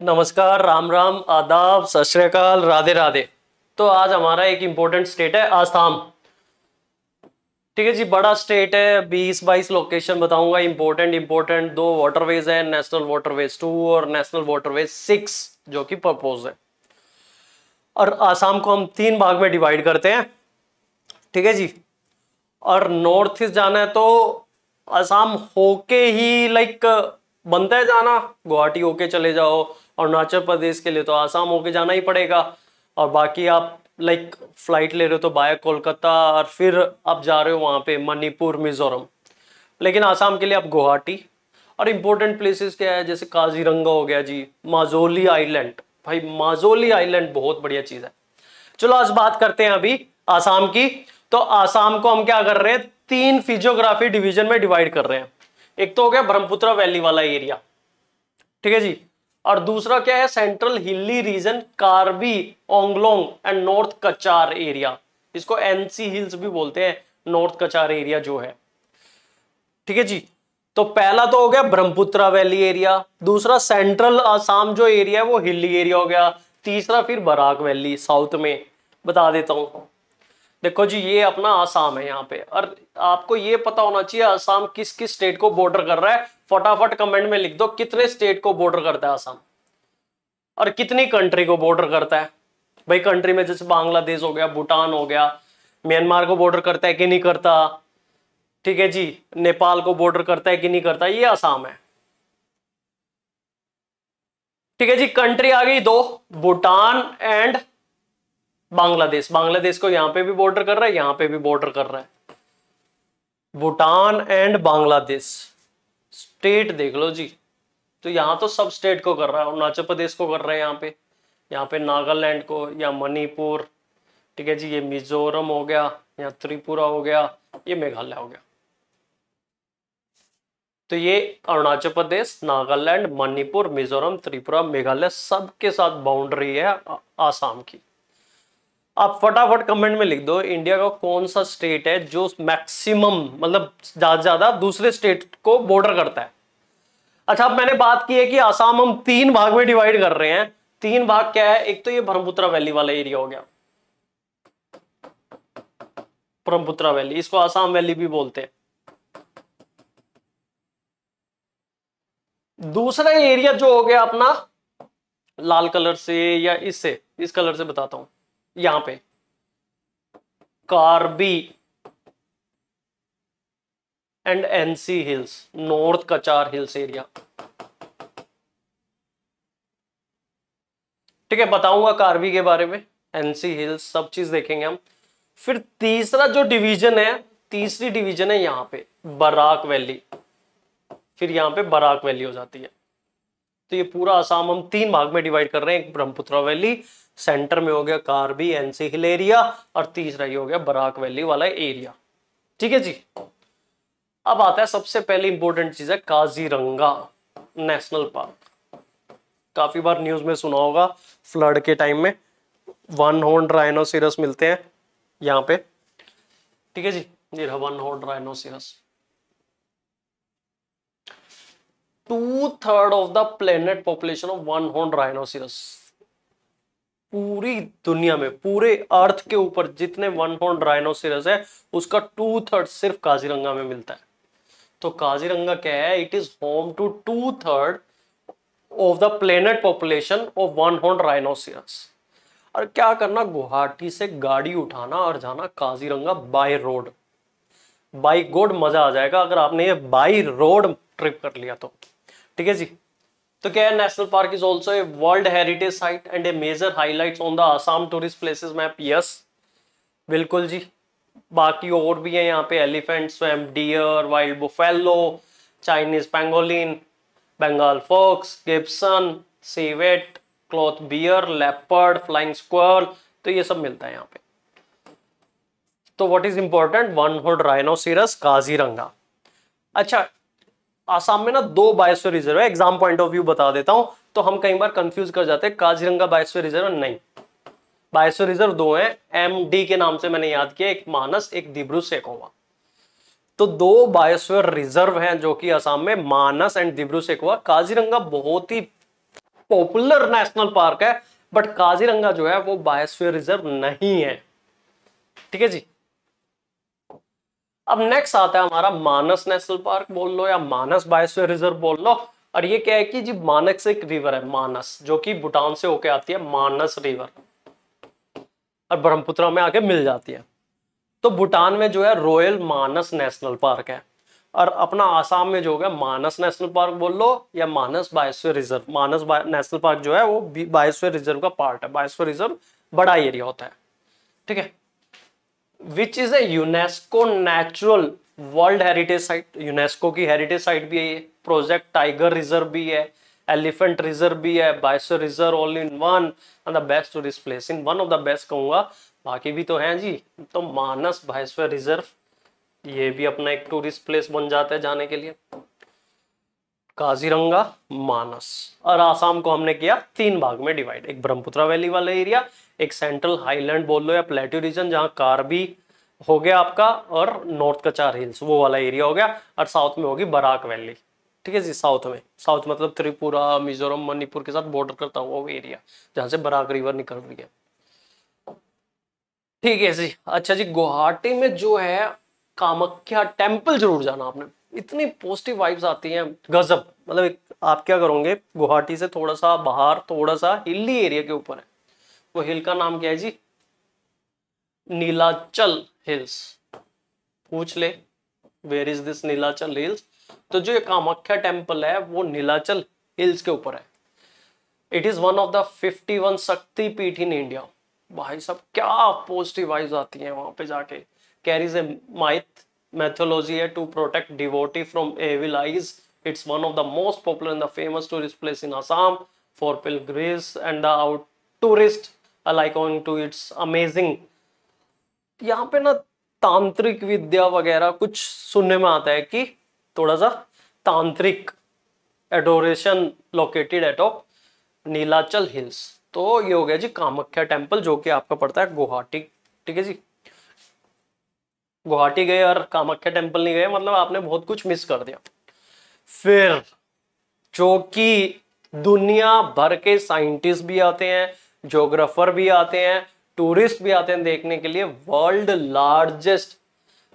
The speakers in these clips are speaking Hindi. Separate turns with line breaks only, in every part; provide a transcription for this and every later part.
नमस्कार, राम राम, आदाब, सत श्रीकाल राधे राधे। तो आज हमारा एक इंपॉर्टेंट स्टेट है आसाम ठीक है जी, बड़ा स्टेट है, बीस बाईस लोकेशन बताऊँगा इंपॉर्टेंट इंपॉर्टेंट दो वाटरवेज है नेशनल वाटरवेज टू और नेशनल वाटरवेज सिक्स जो कि प्रपोज है। और आसाम को हम तीन भाग में डिवाइड करते हैं। ठीक है जी, और नॉर्थ ईस्ट जाना है तो आसाम होके ही लाइक बनता है जाना, गुवाहाटी होके चले जाओ, अरुणाचल प्रदेश के लिए तो आसाम होके जाना ही पड़ेगा। और बाकी आप लाइक फ़्लाइट ले रहे हो तो बाय कोलकाता और फिर आप जा रहे हो वहाँ पे मणिपुर, मिजोरम। लेकिन आसाम के लिए आप गुवाहाटी। और इम्पोर्टेंट प्लेसेस क्या है, जैसे काजीरंगा हो गया जी, माजोली आइलैंड भाई, माजोली आइलैंड बहुत बढ़िया चीज़ है। चलो आज बात करते हैं अभी आसाम की। तो आसाम को हम क्या कर रहे हैं, तीन फिजियोग्राफी डिवीज़न में डिवाइड कर रहे हैं। एक तो हो गया ब्रह्मपुत्र वैली वाला एरिया। ठीक है जी? और दूसरा क्या है? Central hilly region Karbi, Anglong and north Cachar area. इसको एनसी हिल्स भी बोलते हैं, नॉर्थ कचार एरिया जो है। ठीक है जी? तो पहला तो हो गया ब्रह्मपुत्र वैली एरिया, दूसरा सेंट्रल आसाम जो एरिया है वो हिली एरिया हो गया, तीसरा फिर बराक वैली, साउथ में। बता देता हूँ। देखो जी, ये अपना आसाम है यहाँ पे। और आपको ये पता होना चाहिए, आसाम किस किस स्टेट को बॉर्डर कर रहा है। फटाफट कमेंट में लिख दो, कितने स्टेट को बॉर्डर करता है आसाम। और कितनी कंट्री को बॉर्डर करता है। भाई कंट्री में जैसे बांग्लादेश हो गया, भूटान हो गया, म्यांमार को बॉर्डर करता है कि नहीं करता। ठीक है जी, नेपाल को बॉर्डर करता है कि नहीं करता, ये आसाम है। ठीक है जी कंट्री आ गई दो, भूटान एंड बांग्लादेश। बांग्लादेश को यहाँ पे भी बॉर्डर कर रहा है, यहाँ पे भी बॉर्डर कर रहा है। भूटान एंड बांग्लादेश। स्टेट देख लो जी। तो यहाँ तो सब स्टेट को कर रहा है, अरुणाचल प्रदेश को कर रहा है यहाँ पे। यहाँ पे नागालैंड को, या मणिपुर, ठीक है जी, ये मिजोरम हो गया, या त्रिपुरा हो गया, ये मेघालय हो गया। तो ये अरुणाचल प्रदेश, नागालैंड, मणिपुर, मिजोरम, त्रिपुरा, मेघालय, सबके साथ बाउंड्री है आसाम की। आप फटाफट कमेंट में लिख दो इंडिया का कौन सा स्टेट है जो मैक्सिमम मतलब ज़्यादा ज़्यादा दूसरे स्टेट को बॉर्डर करता है? अच्छा अब मैंने बात की है कि आसाम हम तीन भाग में डिवाइड कर रहे हैं। तीन भाग क्या है? एक तो ये ब्रह्मपुत्र वैली वाला एरिया हो गया। ब्रह्मपुत्र वैली इसको आसाम वैली भी बोलते हैं। दूसरा एरिया जो हो गया अपना, लाल कलर से या इससे, इस कलर से बताता हूँ। यहाँ पे। Karbi and NC hills north Cachar hills area ठीक है, बताऊँगा कार्बी के बारे में। एनसी हिल्स सब चीज़ देखेंगे हम। फिर तीसरा जो डिवीज़न है, तीसरी डिवीज़न है यहाँ पे बराक वैली फिर यहाँ पे बराक वैली हो जाती है। तो ये पूरा आसाम हम तीन भाग में डिवाइड कर रहे हैं, एक ब्रह्मपुत्र वैली सेंटर में हो गया कार्बी एनसी हिल एरिया और तीसरा ये हो गया बराक वैली वाला एरिया। ठीक है जी? अब आता है सबसे पहले इंपॉर्टेंट चीज़ है काजीरंगा, नेशनल पार्क। काफ़ी बार न्यूज़ में सुना होगा, फ्लड के टाइम में वन हॉर्न राइनोसिरस मिलते हैं यहाँ पे। ठीक है जी? ये one horn rhinoceros two third of the planet population of one horn rhinoceros पूरी दुनिया में, पूरे अर्थ के ऊपर जितने वन हॉर्न राइनोसिरस है, उसका टू थर्ड सिर्फ़ काजीरंगा में मिलता है। तो काजीरंगा क्या है? It is home to two third of the planet population of one horn rhinoceros और क्या करना? गुवाहाटी से गाड़ी उठाना और जाना Kaziranga by road by God मज़ा आ जाएगा अगर आपने ये बाई रोड ट्रिप कर लिया तो। ठीक है जी? तो क्या है national park is also a world heritage site and a major highlights on the Assam tourist places map yes बिल्कुल जी। बाकी और भी है यहाँ पे elephant swamp deer wild buffalo Chinese pangolin Bengal fox gibbon civet sloth bear leopard flying squirrel तो ये सब मिलता है यहाँ पे। तो व्हाट इज़ इंपॉर्टेंट वन हुड राइनोसिरस काजीरंगा अच्छा आसाम में ना दो बायोस्फीयर रिज़र्व है। एग्ज़ाम पॉइंट ऑफ़ व्यू बता देता हूँ। तो हम कई बार कंफ्यूज कर जाते हैं, काजीरंगा बायोस्फीयर रिज़र्व नहीं। बायोस्फीयर रिज़र्व दो हैं। एम डी के नाम से मैंने याद किया, एक मानस, एक दिब्रू सेकोवा। तो दो बायोस्फीयर रिज़र्व हैं जो कि आसाम में, मानस एंड दिब्रू सेकोवा। काजीरंगा बहुत ही पॉपुलर नेशनल पार्क है बट काजीरंगा जो है, वो बायोस्फीयर रिज़र्व नहीं है। ठीक है जी? अब नेक्स्ट आता है हमारा मानस नेशनल पार्क, बोल लो या मानस बायोस्फीयर रिज़र्व बोल लो। और ये क्या है कि जी मानस एक रिवर है, मानस, जो कि भूटान से होके आती है, मानस रिवर और ब्रह्मपुत्र में आके मिल जाती है। तो भूटान में जो है रॉयल मानस नेशनल पार्क है। और अपना आसाम में जो हो गया मानस नेशनल पार्क बोल लो या Manas biosphere reserve. Manas national park जो है वो बायोस्फीयर रिज़र्व का पार्ट है। बायोस्फीयर रिज़र्व बड़ा एरिया होता है। ठीक है? Which is a UNESCO natural world heritage site UNESCO की हेरिटेज साइट भी है ये. प्रोजेक्ट टाइगर रिज़र्व भी है. एलिफेंट रिज़र्व भी है. Biosphere reserve all in one the best tourist place in one of the best कहूँगा. बाकी भी तो हैं जी. तो मानस बायसो रिज़र्व ये भी अपना एक टूरिस्ट प्लेस बन जाता है जाने के लिए. काजीरंगा, मानस। और आसाम को हमने किया तीन भाग में डिवाइड एक ब्रह्मपुत्रा वैली वाला एरिया एक सेंट्रल हाईलैंड बोल लो या प्लेट्यू रीजन जहाँ कार्बी हो गया आपका, और नॉर्थ कचार हिल्स वो वाला एरिया हो गया, और साउथ में होगी बराक वैली ठीक है जी साउथ में। साउथ मतलब त्रिपुरा, मिजोरम, मणिपुर के साथ बॉर्डर करता हुआ वो एरिया जहाँ से बराक रिवर निकल रही है। ठीक है जी अच्छा जी, गुवाहाटी में जो है कामाख्या टेंपल ज़रूर जाना आपने। इतनी पॉजिटिव वाइब्स आती हैं। गजब। मतलब आप क्या करोगे? गुवाहाटी से थोड़ा सा बाहर थोड़ा सा हिली एरिया के ऊपर है। वो हिल का नाम क्या है जी? नीलाचल हिल्स पूछ ले where is this Nilachal hills तो जो ये कामाख्या टेंपल है, वो नीलाचल हिल्स के ऊपर है। It is one of the fifty one Shakti Peeth in India भाई साहब, क्या पॉजिटिव वाइब्स आती हैं वहाँ पे जाके। कैरीज ए माइथ methodology है to protect devotee from evil eyes. It's one of the most popular and the famous tourist place in Assam for pilgrims and the out tourist alike owing to its amazing. यहाँ पे ना तांत्रिक विद्या वगैरह कुछ सुनने में आता है कि थोड़ा सा तांत्रिक adoration located at of Nilachal hills तो ये हो गया जी कामाख्या टेंपल जो कि आपका पड़ता है गुवाहाटी ठीक है जी गुवाहाटी गए और कामाख्या टेंपल नहीं गए मतलब आपने बहुत कुछ मिस कर दिया। फिर जो कि दुनिया भर के साइंटिस्ट भी आते हैं जोग्राफर भी आते हैं टूरिस्ट भी आते हैं देखने के लिए वर्ल्ड लार्जेस्ट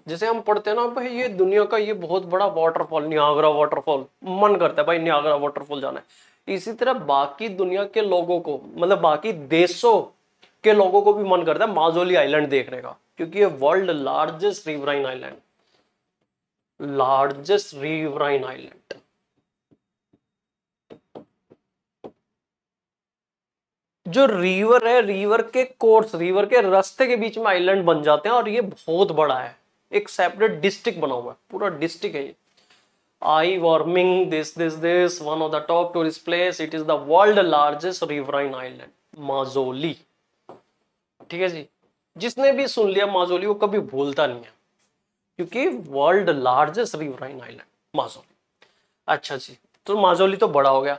जैसे हम पढ़ते हैं ना, भाई, ये दुनिया का ये बहुत बड़ा वाटरफॉल नियागरा वाटरफॉल मन करता है, भाई नियागरा वाटरफॉल जाना है। इसी तरह बाकी दुनिया के लोगों को मतलब बाकी देशों के लोगों को भी मन करता है माजोली आइलैंड देखने का, क्योंकि ये world largest riverine island largest riverine island जो रिवर है रिवर के कोर्स रिवर के रास्ते के बीच में आइलैंड बन जाते हैं और ये बहुत बड़ा है। एक सेपरेट डिस्ट्रिक्ट बना हुआ है, पूरा डिस्ट्रिक्ट है ये। I warming this this this one of the top tourist place it is the world largest riverine island Majuli. ठीक है जी? जिसने भी सुन लिया, माजोली वो कभी भूलता नहीं है। क्योंकि world largest riverine island Majuli. अच्छा जी तो माजोली तो बड़ा हो गया।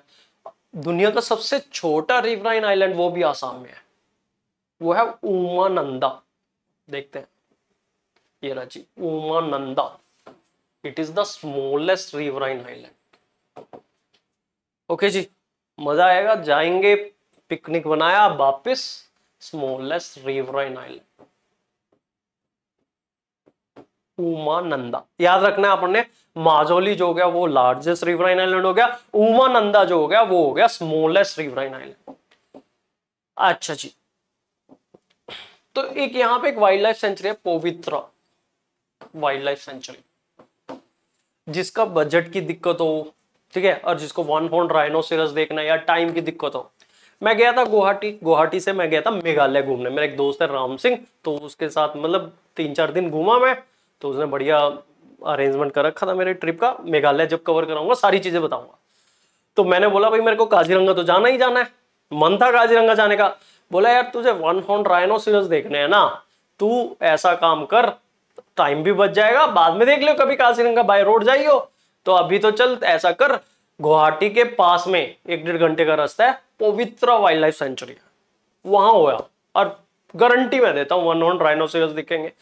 दुनिया का सबसे छोटा रिवराइन आइलैंड वो भी आसाम में है। वो है उमानंदा। देखते हैं। ये राज़ी Umananda. It is the smallest riverine island okay जी, मज़ा आएगा। जाएँगे पिकनिक बनाया, वापिस। Smallest riverine island उमानंदा याद रखना है अपने माजोली जो हो गया, वो लार्जेस्ट रिवराइन आइलैंड हो गया उमानंदा जो हो गया, वो हो गया स्मॉलेस्ट रिवराइन आइलैंड अच्छा जी। तो एक यहाँ पे एक वाइल्ड लाइफ सेंचुरी है पवित्र वाइल्ड लाइफ सेंचुरी जिसका बजट की दिक्कत हो, ठीक है, और जिसको वन हॉर्न राइनोसिरस देखना या टाइम की दिक्कत हो। मैं गया था गुवाहाटी। गुवाहाटी से मैं गया था मेघालय घूमने। मेरा एक दोस्त है राम सिंह तो उसके साथ मतलब तीन चार दिन घूमा मैं तो उसने बढ़िया अरेंजमेंट कर रखा था मेरे ट्रिप का। मेघालय जब कवर कराऊँगा, सारी चीज़ें बताऊँगा। तो मैंने बोला, भाई, मेरे को काजीरंगा तो जाना ही जाना है। मन था काजीरंगा जाने का। बोला, यार, तुझे वन हॉर्न राइनोसिरस देखने हैं ना। तू ऐसा काम कर टाइम भी बच जाएगा, बाद में देख लियो कभी काजीरंगा बाय रोड जाइयो। तो अभी तो चल, ऐसा कर गुवाहाटी के पास में एक डेढ़ घंटे का रास्ता है, पवित्र वाइल्ड लाइफ सेंचुरी वहाँ होया और गारंटी मैं देता हूँ वन हॉर्न राइनोसिरस दिखेंगे।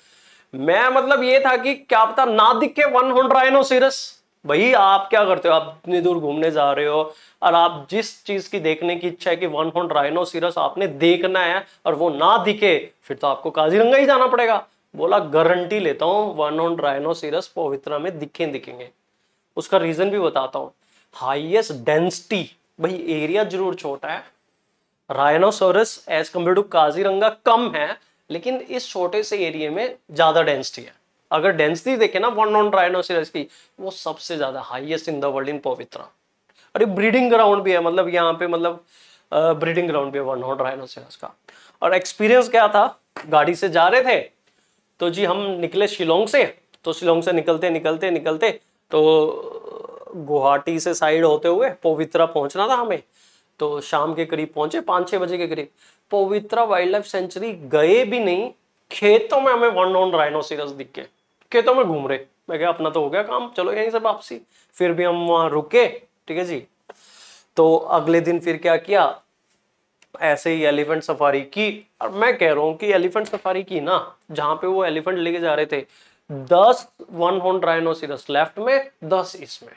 मैं मतलब ये था कि क्या पता ना दिखे वन हॉर्न राइनोसिरस भाई, आप क्या करते हो? आप इतनी दूर घूमने जा रहे हो, और आप जिस चीज़ की देखने की इच्छा है कि वन हॉर्न राइनोसिरस आपने देखना है, और वो ना दिखे, फिर तो आपको काजीरंगा ही जाना पड़ेगा। बोला गारंटी लेता हूँ वन हॉर्न राइनोसिरस पवित्रा में दिखे दिखेंगे उसका रीजन भी बताता हूँ। हाईएस्ट डेंसिटी भाई एरिया ज़रूर छोटा है। Rhinoceros as compare to Kaziranga कम है, लेकिन इस छोटे से एरिया में ज़्यादा डेंसिटी है। अगर डेंसिटी देखे ना वन नॉन राइनोसिरस की, वो सबसे ज़्यादा highest in the world in Pobitora अरे ब्रीडिंग ग्राउंड भी है मतलब यहाँ पे मतलब ब्रीडिंग ग्राउंड भी है वन नॉन राइनोसिरस का। और एक्सपीरियंस क्या था? गाड़ी से जा रहे थे तो जी हम निकले शिलोंग से तो शिलोंग से निकलते निकलते निकलते तो गुवाहाटी से साइड होते हुए पवित्रा पहुँचना था हमें। तो शाम के करीब पहुँचे, पाँच छह बजे के करीब। पवित्रा वाइल्ड लाइफ सेंचुरी गए भी नहीं, खेतों में हमें वन नॉन राइनोसिरस दिख। के खेतों में घूम रहे। मैं क्या अपना तो हो गया काम, चलो यहीं से वापसी। फिर भी हम वहाँ रुके, ठीक है जी? तो अगले दिन फिर क्या किया? ऐसे ही एलिफेंट सफारी की। और मैं कह रहा हूँ कि एलिफेंट सफारी की ना, जहाँ पे वो एलिफेंट लेके जा रहे थे, दस वन हॉर्न राइनोसिरस लेफ़्ट में, दस इसमें।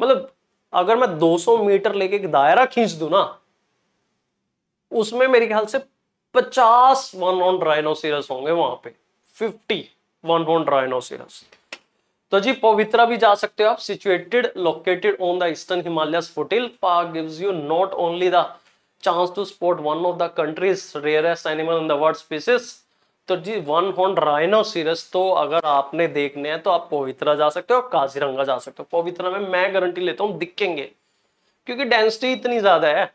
मतलब अगर मैं 200 मीटर लेके एक दायरा खींच दू ना, उसमें मेरे ख्याल से 50 वन हॉर्न राइनोसिरस होंगे वहाँ पे। 50 वन हॉर्न राइनोसिरस तो जी, पवित्रा भी जा सकते हो आप। Situated located on the eastern Himalayas foothill park gives you not only the chance to spot one of the country's rarest animal in the world species तो जी, वन हॉर्न राइनोसिरस तो अगर आपने देखने हैं तो आप पवित्रा जा सकते हो और काजीरंगा जा सकते हो। पवित्रा में मैं गारंटी लेता हूँ दिखेंगे, क्योंकि डेंसिटी इतनी ज़्यादा है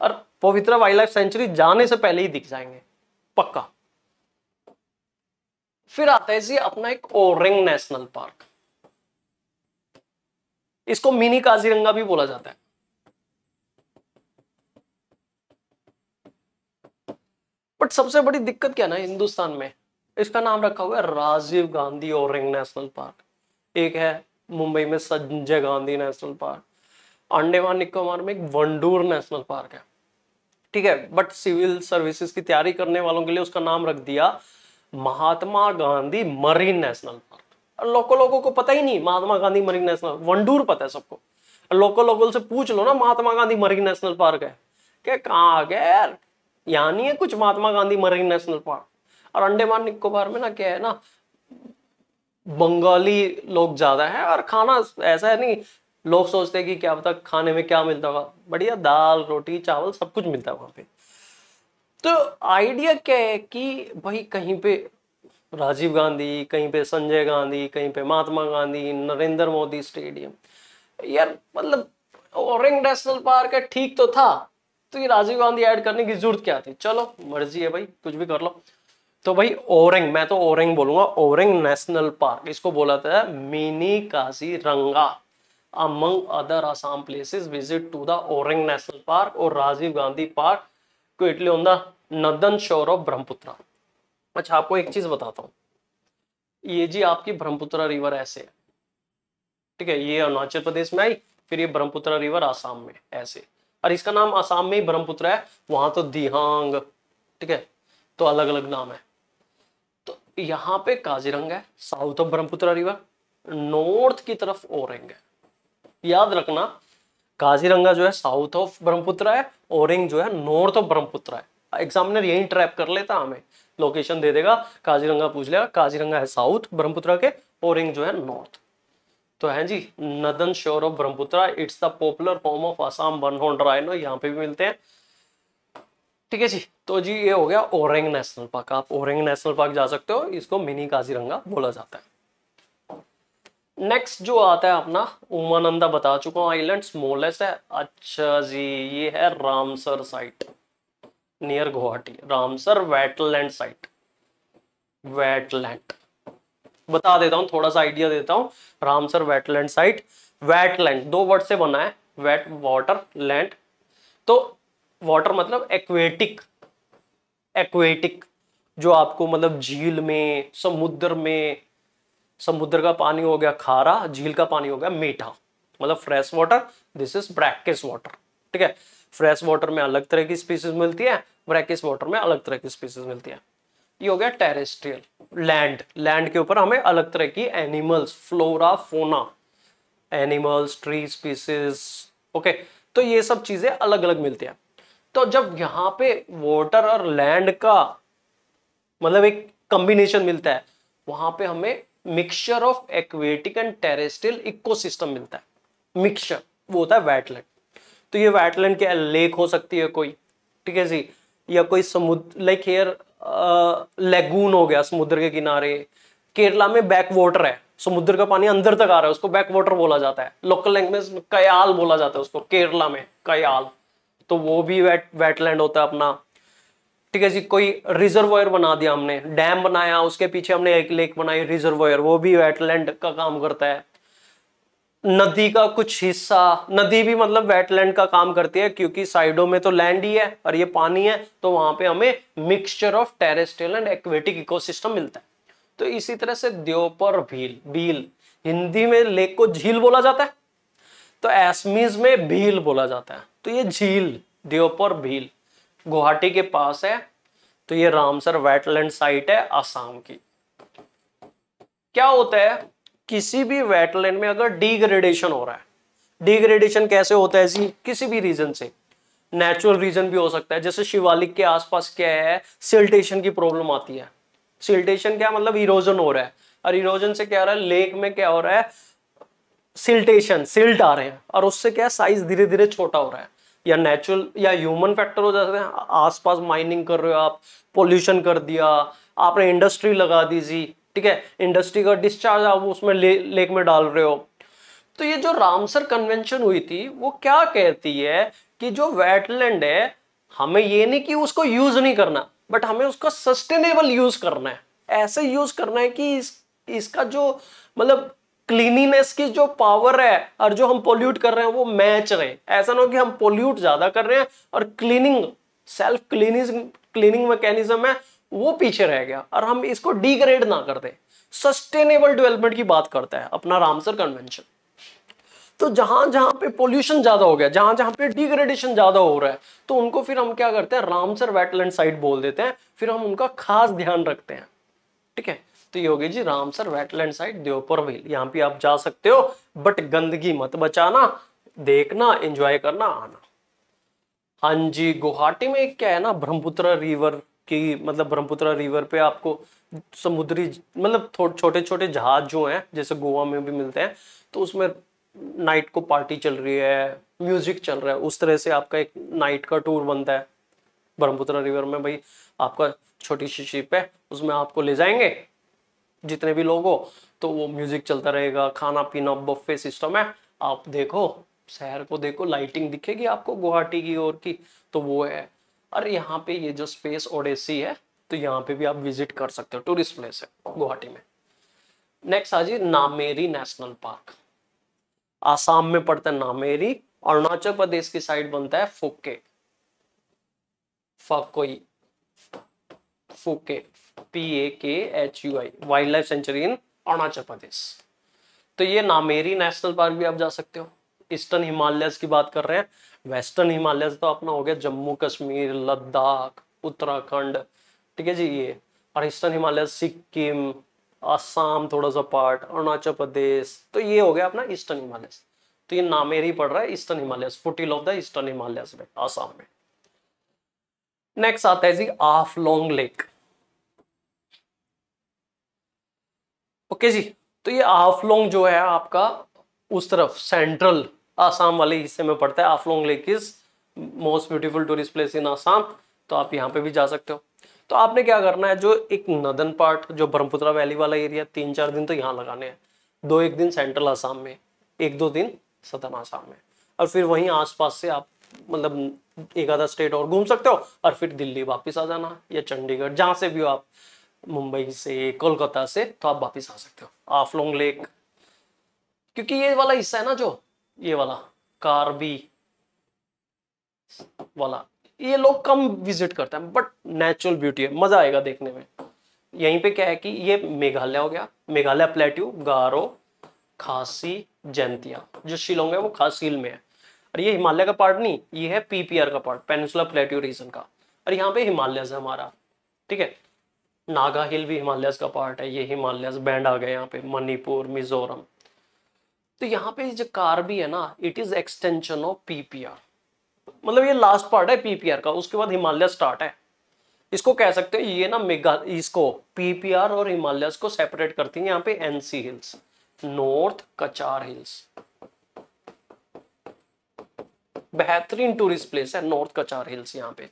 और पवित्रा वाइल्ड लाइफ सेंचुरी जाने से पहले ही दिख जाएँगे, पक्का। फिर आता है जी, अपना एक ओरिंग नेशनल पार्क। इसको मिनी काजीरंगा भी बोला जाता है। बट सबसे बड़ी दिक्कत क्या ना, हिंदुस्तान में? इसका नाम रखा हुआ है राजीव गांधी ओरिंग नेशनल पार्क। एक है मुंबई में संजय गांधी नेशनल पार्क। अंडेमान निकोबार में एक वंडूर नेशनल पार्क है। ठीक है बट सिविल सर्विसेज़ की तैयारी करने वालों के लिए उसका नाम रख दिया Mahatma Gandhi marine national park. लोको लोगों को पता ही नहीं, महात्मा गांधी मरीन नेशनल वंडूर पता है सबको। लोको लोगों से पूछ लो ना, Mahatma Gandhi marine national park है। क्या कहाँ गया यहाँ नहीं है कुछ Mahatma Gandhi marine national park और अंडेमान निकोबार में ना क्या है ना, बंगाली लोग ज़्यादा है और खाना ऐसा है नहीं, लोग सोचते हैं कि क्या पता खाने में क्या मिलता होगा। बढ़िया दाल, रोटी, चावल सब कुछ मिलता है वहाँ पे। तो आइडिया क्या है कि भाई कहीं पे राजीव गांधी, कहीं पे संजय गांधी, कहीं पे महात्मा गांधी, नरेंद्र मोदी स्टेडियम। यार मतलब ओरेंग नेशनल पार्क ठीक तो था तो ये राजीव गांधी ऐड करने की ज़रूरत क्या थी? चलो, मर्ज़ी है भाई, कुछ भी कर लो। तो भाई, ओरेंग, मैं तो ओरेंग बोलूँगा, ओरेंग नेशनल पार्क, इसको बोला था mini Kaziranga. Among other Assam places visit to the Orang national park और Rajiv Gandhi park quietly on the northern shore of Brahmaputra. अच्छा आपको एक चीज़ बताता हूँ। ये जी आपकी ब्रह्मपुत्रा रिवर ऐसे है। ठीक है, ये अरुणाचल प्रदेश में आई, फिर ये ब्रह्मपुत्र रिवर आसाम में, ऐसे। और इसका नाम आसाम में ही ब्रह्मपुत्र है, वहाँ तो दिहांग, ठीक है? तो अलग अलग नाम है। तो यहाँ पे काजीरंग है south of Brahmaputra river north की तरफ़ ओरेंग है। याद रखना, काजीरंगा जो है साउथ ऑफ़ ब्रह्मपुत्र है ओरेंग जो है नॉर्थ ऑफ़ ब्रह्मपुत्र है। एग्जामिनर यही ट्रैप कर लेता हमें। लोकेशन दे देगा, काजीरंगा पूछ लेगा, काजीरंगा है साउथ ब्रह्मपुत्र के ओरेंग जो है नॉर्थ तो है जी, northern shore of Brahmaputra it's the popular form of Assam one horn rhino यहाँ पे भी मिलते हैं। ठीक है जी तो जी, ये हो गया ओरेंग नेशनल पार्क आप ओरेंग नेशनल पार्क जा सकते हो, इसको मिनी काजीरंगा बोला जाता है। नेक्स्ट जो आता है अपना, उमानंदा बता चुका हूँ आइलैंड स्मॉलेस्ट है। अच्छा जी, ये है Ramsar site near Guwahati Ramsar wetland site wetland बता देता हूँ, थोड़ा सा आइडिया देता हूँ। रामसर वेटलैंड साइट वेटलैंड दो वर्ड से बना है वेट वाटर लैंड तो वाटर मतलब एक्वेटिक एक्वेटिक जो आपको मतलब झील में, समुद्र में, समुद्र का पानी हो गया खारा, झील का पानी हो गया मीठा। मतलब fresh water this is brackish water ठीक है? फ्रेश वाटर में अलग तरह की स्पीसीज मिलती है ब्रैकिस वाटर में अलग तरह की स्पीसीज मिलती है। ये हो गया टेरेस्ट्रियल लैंड लैंड के ऊपर हमें अलग तरह की animals flora fauna animals tree species okay तो ये सब चीज़ें अलग अलग मिलती हैं। तो जब यहाँ पे वाटर और लैंड का मतलब एक कॉम्बिनेशन मिलता है, वहाँ पे हमें mixture of aquatic and terrestrial ecosystem मिलता है। मिक्सचर वो होता है वेटलैंड तो ये वेटलैंड के लेक हो सकती है कोई, ठीक है जी? या कोई समुद्र लाइक हेयर लेगून हो गया, समुद्र के किनारे। केरला में बैक वाटर है। समुद्र का पानी अंदर तक आ रहा है, उसको बैक वाटर बोला जाता है। लोकल लैंग्वेज में कयाल बोला जाता है उसको, केरला में कयाल। तो वो भी वेट वेटलैंड होता है अपना। ठीक है जी, कोई रिजर्वोयर बना दिया हमने डैम बनाया, उसके पीछे हमने एक लेक बनाई रिजर्वोयर वो भी वेटलैंड का काम करता है। नदी का कुछ हिस्सा, नदी भी मतलब वेटलैंड का काम करती है, क्योंकि साइडों में तो लैंड ही है और ये पानी है तो वहाँ पे हमें mixture of terrestrial and aquatic ecosystem मिलता है। तो इसी तरह से द्योपर भील भील, हिंदी में लेक को झील बोला जाता है तो एसमीज में भील बोला जाता है। तो ये झील, द्योपर भील, गुवाहाटी के पास है तो ये रामसर वेटलैंड साइट है, आसाम की। क्या होता है? किसी भी वेटलैंड में अगर डिग्रेडेशन हो रहा है डिग्रेडेशन कैसे होता है जी? किसी भी रीजन से। नेचुरल रीजन भी हो सकता है, जैसे शिवालिक के आसपास क्या है सिल्टेशन की प्रॉब्लम आती है। सिल्टेशन क्या मतलब इरोजन हो रहा है। और इरोजन से क्या हो रहा है लेक में क्या हो रहा है सिल्टेशन सिल्ट आ रहे हैं। और उससे क्या साइज़ धीरे धीरे छोटा हो रहा है। या नेचुरल या ह्यूमन फैक्टर हो जाते हैं। आसपास माइनिंग कर रहे हो आप पोल्यूशन कर दिया, आपने इंडस्ट्री लगा दीजिए ठीक है इंडस्ट्री का डिस्चार्ज आप उसमें ले, लेक में डाल रहे हो। तो ये जो रामसर कन्वेंशन हुई थी वो क्या कहती है कि जो वेटलैंड है हमें ये नहीं कि उसको यूज़ नहीं करना बट हमें उसका सस्टेनेबल यूज़ करना है। ऐसे यूज़ करना है कि इस, इसका जो मतलब क्लीनिनेस की जो पावर है और जो हम पोल्यूट कर रहे हैं वो मैच रहे। ऐसा ना हो कि हम पोल्यूट ज़्यादा कर रहे हैं और cleaning self cleaning cleaning mechanism है वो पीछे रह गया और हम इसको डिग्रेड ना कर सस्टेनेबल डेवलपमेंट की बात करता है, अपना रामसर कन्वेंशन तो जहाँ जहाँ पे पोल्यूशन ज़्यादा हो गया, जहाँ जहाँ पे डिग्रेडेशन ज़्यादा हो रहा है तो उनको फिर हम क्या करते हैं, रामसर वेटलैंड साइट बोल देते हैं, फिर हम उनका खास ध्यान रखते हैं। ठीक है? तो ये होगी जी, Ramsar wetland site Devpur wheel यहाँ पे आप जा सकते हो बट गंदगी मत बचाना, देखना एंजॉय करना, आना। हाँ जी, गुवाहाटी में क्या है ना, ब्रह्मपुत्र रिवर की मतलब ब्रह्मपुत्र रिवर पे आपको समुद्री मतलब छोटे छोटे जहाज़ जो हैं, जैसे गोवा में भी मिलते हैं तो उसमें नाइट को पार्टी चल रही है, म्यूज़िक चल रहा है, उस तरह से आपका एक नाइट का टूर बनता है। ब्रह्मपुत्र रिवर में भाई आपका छोटी सी शिप है, उसमें आपको ले जाएँगे, जितने भी लोग हो तो वो म्यूज़िक चलता रहेगा खाना पीना बफे सिस्टम है, आप देखो, शहर को देखो, लाइटिंग दिखेगी आपको गुवाहाटी की ओर की तो वो है। और यहाँ पे ये जो स्पेस ओडेसी है तो यहाँ पे भी आप विज़िट कर सकते हो टूरिस्ट प्लेस है गुवाहाटी में। नेक्स्ट आ जी नामेरी नेशनल पार्क आसाम में पड़ता है नामेरी, अरुणाचल प्रदेश की साइड बनता है फुके फकोई फुके P A K H U I wildlife sanctuary in Arunachal Pradesh. तो ये नामेरी नेशनल पार्क भी आप जा सकते हो। ईस्टर्न हिमालयस की बात कर रहे हैं। वेस्टर्न हिमालय तो अपना हो गया जम्मू कश्मीर, लद्दाख, उत्तराखंड, ठीक है जी ये। और ईस्टर्न हिमालय सिक्किम, आसाम थोड़ा सा पार्ट अरुणाचल प्रदेश तो ये हो गया अपना ईस्टर्न हिमालय तो ये नामेरी पड़ रहा है eastern Himalaya foothill of the eastern Himalaya में, आसाम में। नेक्स्ट आता है जी आफ लॉन्ग लेक। ओके जी तो ये आफलोंग जो है आपका उस तरफ़ सेंट्रल आसाम वाले हिस्से में पड़ता है, Haflong lake is most beautiful tourist place in Assam तो आप यहाँ पे भी जा सकते हो। तो आपने क्या करना है, जो एक नदन पार्ट जो ब्रह्मपुत्रा वैली वाला एरिया तीन चार दिन तो यहाँ लगाने हैं। दो एक दिन सेंट्रल आसाम में, एक दो दिन सदर्न आसाम में। और फिर वहीं आसपास से आप मतलब एक आधा स्टेट और घूम सकते हो, और फिर दिल्ली वापस आ जाना, या चंडीगढ़, जहाँ से भी हो आप, मुंबई से, कोलकाता से तो आप वापिस आ सकते हो। आफलोंग लेक, क्योंकि ये वाला हिस्सा है ना जो ये वाला कार्बी वाला। ये लोग कम विज़िट करते हैं बट नेचुरल ब्यूटी है, मज़ा आएगा देखने में। यहीं पे क्या है कि ये मेघालय हो गया। मेघालय प्लेट्यू गारो, खासी जैंतिया जो शिलोंग है, वो खासील में है। और ये हिमालय का पार्ट नहीं, ये है पीपीआर का पार्ट पेनिसुला प्लेट्यू रीजन का। और यहाँ पे हिमालय है हमारा, ठीक है? नागा हिल भी हिमालयस का पार्ट है, ये हिमालयस बैंड आ गए यहाँ पे, मणिपुर, मिजोरम। तो यहाँ पे जो कार भी है ना it is extension of PPR मतलब ये लास्ट पार्ट है पीपीआर का, उसके बाद हिमालय स्टार्ट है। इसको कह सकते हो, ये ना मेगा इसको पीपीआर और हिमालय को सेपरेट करती है यहाँ पे NC hills north Cachar hills बेहतरीन टूरिस्ट प्लेस है नॉर्थ कचार हिल्स यहाँ पे।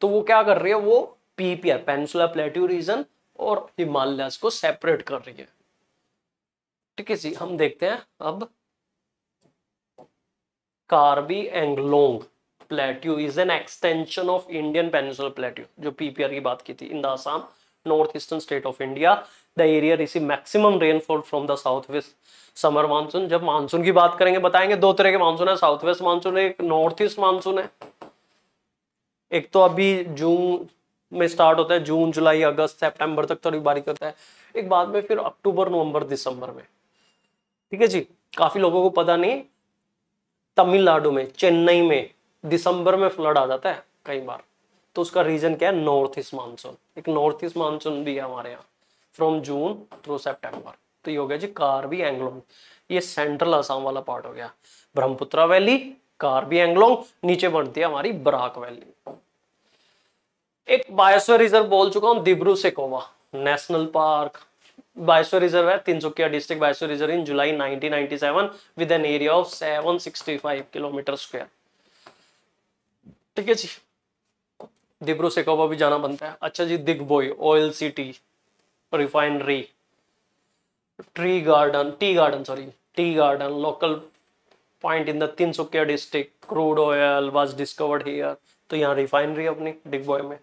तो वो क्या कर रही है, वो पीपीआर पेंसुला प्लेट्यू रीजन और हिमालय को सेपरेट कर रही है। ठीक है जी, हम देखते हैं अब Karbi Anglong plateau is an extension of Indian peninsular plateau जो पीपीआर की बात की थी in the Assam north eastern state of India the area receive maximum rainfall from the south west summer monsoon जब मानसून की बात करेंगे, बताएँगे दो तरह के मानसून है साउथ वेस्ट मानसून है एक नॉर्थ ईस्ट मानसून है। एक तो अभी जून में स्टार्ट होता है, जून, जुलाई, अगस्त, सितंबर तक थोड़ी बारिश होता है। एक बाद में फिर अक्टूबर, नवंबर, दिसंबर में। ठीक है जी? काफ़ी लोगों को पता नहीं, तमिलनाडु में, चेन्नई में, दिसंबर में फ्लड आ जाता है कई बार। तो उसका रीजन क्या है? नॉर्थ ईस्ट मानसून एक नॉर्थ ईस्ट मानसून भी है हमारे यहाँ फ्रॉम जून थ्रू सेप्टेम्बर तो ये हो गया जी कार्बी एंग्लोंग ये सेंट्रल असम वाला पार्ट हो गया। ब्रह्मपुत्रा वैली कार्बी एंग्लोंग नीचे बनती है हमारी बराक वैली एक बायोस्फीयर रिज़र्व बोल चुका हूँ Dibru Saikhowa national park biosphere reserve है Tinsukia district biosphere reserve in July 1997 with an area of 765 kilometre square ठीक है जी? दिब्रू सेकोवा भी जाना बनता है। अच्छा जी Digboi oil city refinery tree garden tea garden sorry tea garden local point in the Tinsukia district crude oil was discovered here तो यहाँ रिफाइनरी अपनी डिगबॉय में।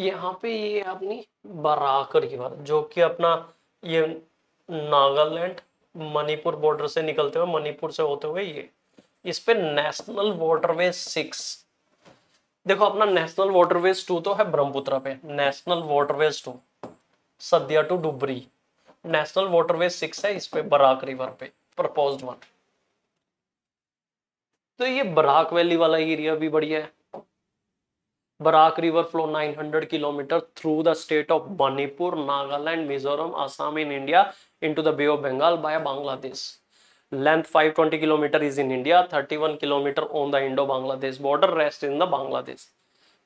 यहाँ पे ये अपनी बराक रिवर जो कि अपना ये नागालैंड मणिपुर बॉर्डर से निकलते हुए, मणिपुर से होते हुए ये, इस पे नेशनल वाटरवे सिक्स देखो, अपना नेशनल वाटरवेज टू तो है ब्रह्मपुत्र पे national waterways two Sadiya to Dhubri. National waterways six है इस पे बराक रिवर पे प्रपोज वन तो ये बराक वैली वाला एरिया भी बढ़िया है। Barak river flow 900 kilometre through the state of Manipur Nagaland Mizoram Assam in India into the bay of Bengal by Bangladesh length 520 kilometre is in India 31 kilometre on the Indo Bangladesh border rest in the Bangladesh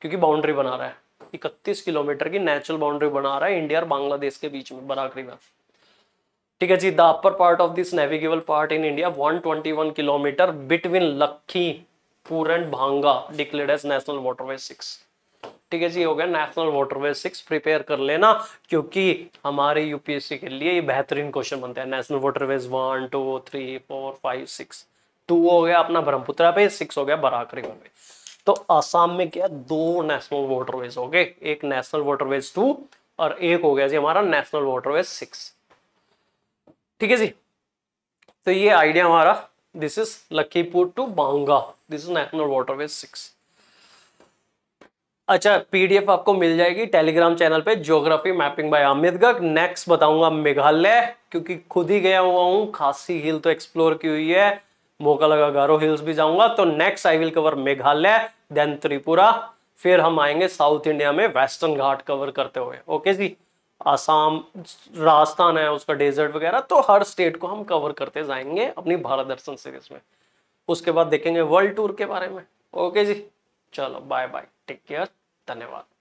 क्योंकि बाउंड्री बना रहा है। इकतीस किलोमीटर की नेचुरल बाउंड्री बना रहा है इंडिया और बांग्लादेश के बीच में बराक रिवर ठीक है जी the upper part of this navigable part in India 121 kilometre between Lakhipur and Bhanga declared as national waterway six ठीक है जी, हो गया नेशनल वाटरवे सिक्स प्रिपेयर कर लेना, क्योंकि हमारे यूपीएससी के लिए ये बेहतरीन क्वेश्चन बनते हैं। National waterways one two three four five six two हो गया अपना ब्रह्मपुत्रा पे सिक्स हो गया बराक रिवर पे। तो आसाम में क्या दो नेशनल वाटरवेज हो गए एक नेशनल वाटरवेज टू और एक हो गया जी हमारा नेशनल वाटरवेज सिक्स ठीक है जी? तो ये आइडिया हमारा this is Lakhipur to Banga this is national waterways six अच्छा पीडीएफ आपको मिल जाएगी टेलीग्राम चैनल पे geography mapping by Amit Garg next बताऊँगा मेघालय, क्योंकि खुद ही गया हुआ हूँ, खासी हिल तो एक्सप्लोर की हुई है। मौका लगा गारो हिल्स भी जाऊँगा तो next I will cover Meghalaya then Tripura, फिर हम आएँगे साउथ इंडिया में वेस्टर्न घाट कवर करते हुए। ओके जी? आसाम, राजस्थान है उसका डेजर्ट वगैरह तो हर स्टेट को हम कवर करते जाएँगे अपनी भारत दर्शन सीरीज़ में। उसके बाद देखेंगे वर्ल्ड टूर के बारे में। ओके जी? चलो बाय बाय टेक केयर धन्यवाद